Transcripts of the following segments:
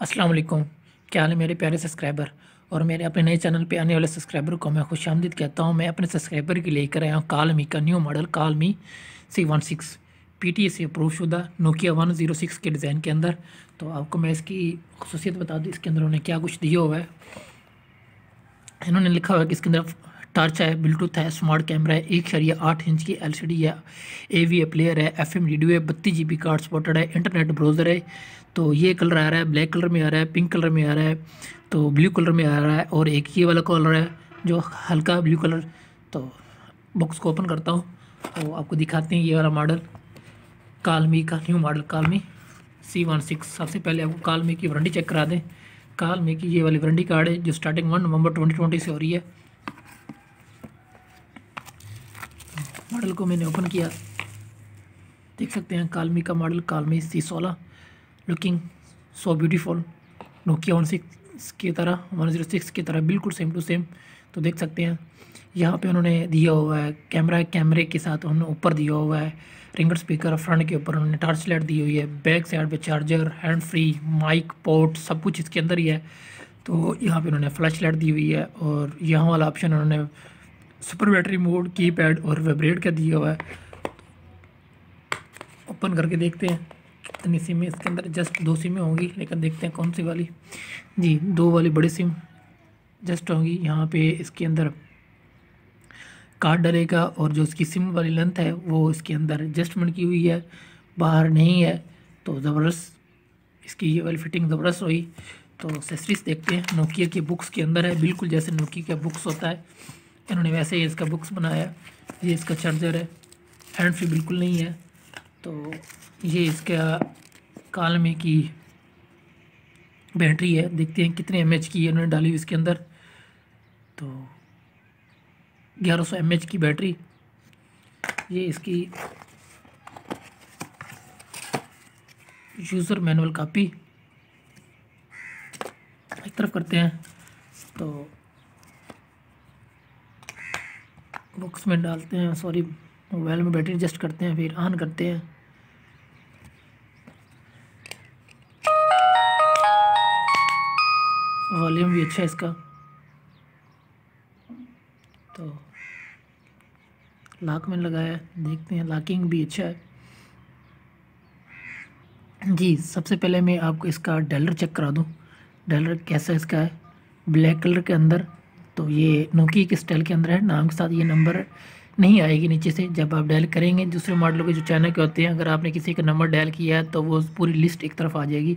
अस्सलाम वालेकुम। क्या हाल है मेरे प्यारे सब्सक्राइबर? और मेरे अपने नए चैनल पे आने वाले सब्सक्राइबर को मैं खुश आमदीद कहता हूँ, मैं अपने सब्सक्राइबर के लेकर आया हूँ कालमी का new model कालमी C one six P T से अप्रूव शुदा नोकिया वन ज़ीरो सिक्स के डिज़ाइन के अंदर। तो आपको मैं इसकी खसूसियत बता दूँ, इसके अंदर उन्होंने क्या कुछ दिया हुआ है। इन्होंने लिखा हुआ है कि इसके अंदर टच है, ब्लूटूथ है, स्मार्ट कैमरा है, एक शरिया आठ इंच की एलसीडी है ए वी ए प्लेयर है एफ़ एम रेडियो है, बत्तीस जी बी कार्ड सपोर्टेड है, इंटरनेट ब्राउज़र है तो ये कलर आ रहा है ब्लैक कलर में आ रहा है पिंक कलर में आ रहा है तो ब्लू कलर में आ रहा है, और एक ये वाला कलर है, जो हल्का ब्लू कलर तो बॉक्स को ओपन करता हूँ तो आपको दिखाते हैं ये वाला मॉडल कालमी का न्यू मॉडल कालमी सी वन सिक्स सबसे पहले आपको कालमी की वारंटी चेक करा दें कालमी की ये वाली वारंटी कार्ड है, जो starting one November twenty twenty से हो रही है मॉडल को मैंने ओपन किया। देख सकते हैं, कालमी का मॉडल, कालमी सी सोलह looking so beautiful Nokia one six की तरह वन ज़ीरो सिक्स की तरह, बिल्कुल सेम टू सेम तो देख सकते हैं, यहाँ पे उन्होंने दिया हुआ है कैमरा कैमरे के साथ उन्होंने ऊपर दिया हुआ है रिंगर स्पीकर फ्रंट के ऊपर उन्होंने टार्च लाइट दी हुई है बैक साइड पे charger hand free mic port सब कुछ इसके अंदर ही है। तो यहाँ पे उन्होंने फ्लैश लाइट दी हुई है और यहाँ वाला ऑप्शन उन्होंने सुपर बैटरी मोड की पैड और वाइब्रेट का दिया हुआ है। ओपन करके देखते हैं। कितनी सिम इसके अंदर जस्ट दो सिमें होंगी, लेकिन देखते हैं कौन सी वाली। जी, दो वाली बड़ी सिम जस्ट होंगी। यहाँ पे इसके अंदर कार्ड डलेगा और जो उसकी सिम वाली लेंथ है, वो इसके अंदर एडजस्टमेंट की हुई है। बाहर नहीं है तो ज़बरदस्त इसकी ये वाली फिटिंग ज़बरदस्त हुई। तो एसेसरीज देखते हैं। नोकिया की बुक्स के अंदर है, बिल्कुल जैसे नोकिया का बुक्स होता है। इन्होंने वैसे ही इसका बुक्स बनाया, ये इसका चार्जर है हैंड फ्री बिल्कुल नहीं है। तो ये इसका कालमे की बैटरी है, देखते हैं कितने एमएच की है उन्होंने डाली हुई इसके अंदर। तो 1100 एम की बैटरी ये इसकी यूज़र मैनुअल कापी एक तरफ़ करते हैं तो बॉक्स में डालते हैं, सॉरी, मोबाइल में बैटरी एडजस्ट करते हैं, फिर ऑन करते हैं। वॉल्यूम भी अच्छा है इसका। तो लाक में लगाया देखते हैं, लाकिंग भी अच्छा है। जी, सबसे पहले मैं आपको इसका डेलर चेक करा दूँ। डेलर कैसा इसका? है ब्लैक कलर के अंदर तो ये नोकी के स्टाइल के अंदर है। नाम के साथ ये नंबर नहीं आएगी नीचे से। जब आप डायल करेंगे, दूसरे मॉडलों के जो चैनल के होते हैं, अगर आपने किसी का नंबर डायल किया है तो वो पूरी लिस्ट एक तरफ़ आ जाएगी।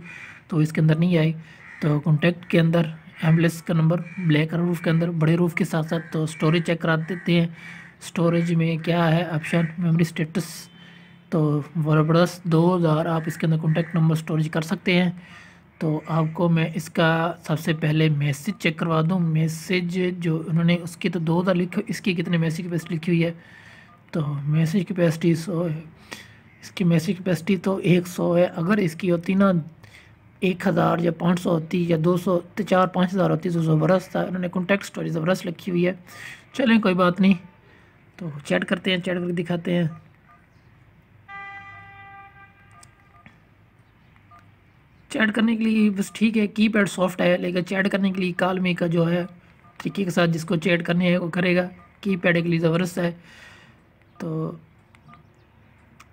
तो इसके अंदर नहीं आए। तो कॉन्टैक्ट के अंदर एंबुलेंस का नंबर ब्लैक रूफ के अंदर, बड़े रूफ के साथ साथ तो स्टोरेज चेक करा देते हैं। स्टोरेज में क्या है? ऑप्शन मेमोरी स्टेटस तो ज़बरदस्त दो हज़ार आप इसके अंदर कॉन्टैक्ट नंबर स्टोरेज कर सकते हैं। तो आपको मैं इसका सबसे पहले मैसेज चेक करवा दूँ। मैसेज जो उन्होंने, उसकी तो दो हज़ार लिखी, इसकी कितने मैसेज कैपेसिटी लिखी हुई है? तो मैसेज कैपेसिटी सौ है। इसकी मैसेज कैपेसिटी तो एक सौ है। अगर इसकी होती ना, एक हज़ार या पाँच सौ होती या दो सौ तो चार पाँच हज़ार होती तो ज़बरदस्त था। उन्होंने कॉन्टैक्ट स्टोरी ज़बरदस्त लिखी हुई है। चलें, कोई बात नहीं। तो चैट करते हैं चैट करके दिखाते हैं। चैट करने के लिए बस ठीक है कीपैड सॉफ्ट है, लेकिन चैट करने के लिए कालमी का जो है तरीके के साथ जिसको चैट करने है वो करेगा। की कीपैड के लिए ज़बरदस्त है। तो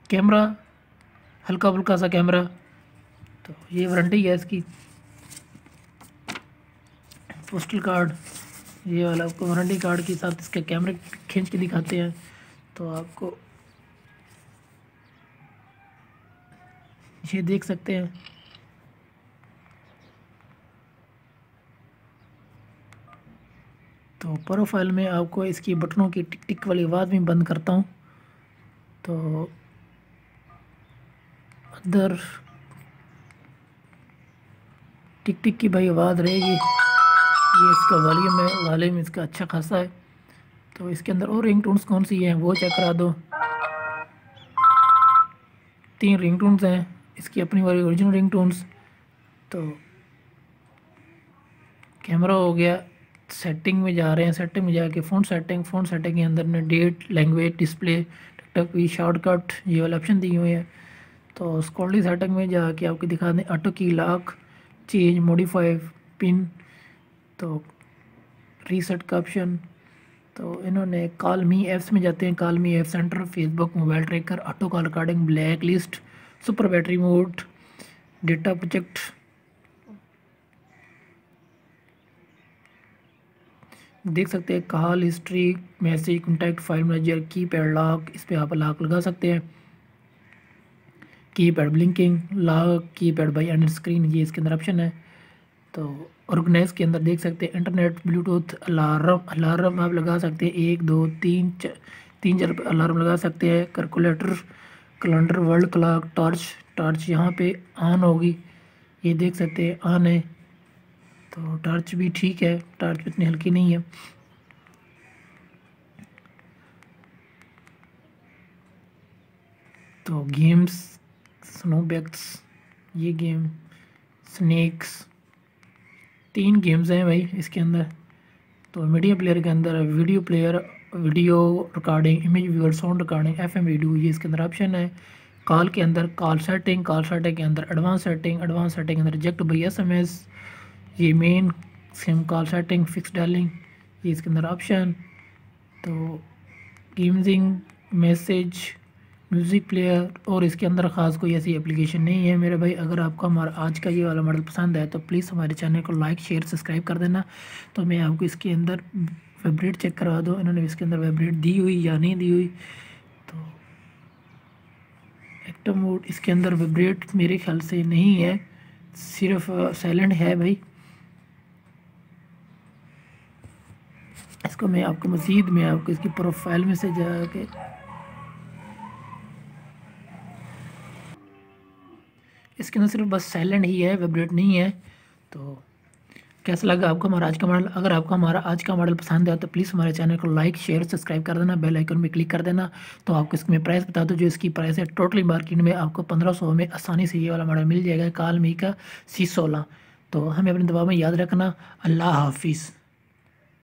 कैमरा हल्का फुल्का सा कैमरा तो ये वारंटी है इसकी। पोस्टल कार्ड ये वाला आपको वारंटी कार्ड के साथ इसके कैमरे खींच के दिखाते हैं। तो आपको ये देख सकते हैं। तो प्रोफ़ाइल में आपको इसकी बटनों की टिक टिक वाली आवाज़ भी बंद करता हूँ। तो अदर टिक टिक की भाई आवाज़ रहेगी। ये इसका वॉल्यूम है वॉल्यूम इसका अच्छा खासा है। तो इसके अंदर और रिंग टून्स कौन सी हैं, वो चेक करा दो। तीन रिंग टून्स हैं, इसकी अपनी वाली ओरिजिनल रिंग टून्स तो कैमरा हो गया। सेटिंग में जा रहे हैं सेटिंग में जाके फ़ोन सेटिंग फ़ोन सेटिंग के अंदर ने डेट लैंग्वेज डिस्प्ले टिकटॉक की शॉर्टकट ये वाले ऑप्शन दिए हुए हैं। तो स्कॉली सेटिंग में जाके आपको दिखा दें auto key lock change modify pin तो रीसेट का ऑप्शन तो इन्होंने कॉल मी ऐप्स में जाते हैं call me app centre Facebook mobile tracker auto call recording black list super battery mode data project देख सकते हैं call history message contact file manager keypad lock इस पर आप लॉक लगा सकते हैं। Keypad blinking lock keypad by under screen ये इसके अंदर ऑप्शन है। तो ऑर्गेनाइज के अंदर देख सकते हैं इंटरनेट ब्लूटूथ अलार्म अलार्म आप लगा सकते हैं एक दो तीन च, तीन चार अलार्म लगा सकते हैं calculator calendar world clock torch torch यहाँ पे ऑन होगी ये देख सकते हैं ऑन है। तो टॉर्च भी ठीक है टॉर्च इतनी हल्की नहीं है। तो गेम्स स्नोबैक्स ये गेम स्नैक्स तीन गेम्स हैं भाई इसके अंदर। तो मीडिया प्लेयर के अंदर video player video recording image viewer sound recording F M video ये इसके अंदर ऑप्शन है। कॉल के अंदर कॉल सेटिंग कॉल सेटिंग के अंदर एडवांस सेटिंग एडवांस सेटिंग के अंदर reject by S M S ये main SIM call setting fix dialing ये इसके अंदर ऑप्शन तो गेमजिंग मैसेज म्यूज़िक प्लेयर और इसके अंदर ख़ास कोई ऐसी एप्लीकेशन नहीं है मेरे भाई. अगर आपको हमारा आज का ये वाला मॉडल पसंद है तो प्लीज़ हमारे चैनल को लाइक शेयर सब्सक्राइब कर देना. तो मैं आपको इसके अंदर वेबरेट चेक करवा दो. इन्होंने इसके अंदर वेबरेट दी हुई या नहीं दी हुई. तो एक्टिव मोड इसके अंदर वेबरेट मेरे ख्याल से नहीं है. सिर्फ़ साइलेंट है भाई. इसको मैं आपको मज़ीद, में आपको इसकी प्रोफ़ाइल में से जाके। इसके अंदर सिर्फ़ बस साइलेंट ही है वाइब्रेट नहीं है। तो कैसा लगा आपको हमारा आज का मॉडल अगर आपको हमारा आज का मॉडल पसंद है तो प्लीज़ हमारे चैनल को लाइक शेयर सब्सक्राइब कर देना बेल आइकन में क्लिक कर देना। तो आपको इसमें प्राइस बता दो, जो इसकी प्राइस है टोटली मार्केट में आपको पंद्रह सौ में आसानी से ये वाला मॉडल मिल जाएगा, काल मी का सी सोलह। तो हमें अपने दबाव में याद रखना। अल्लाह हाफिज़।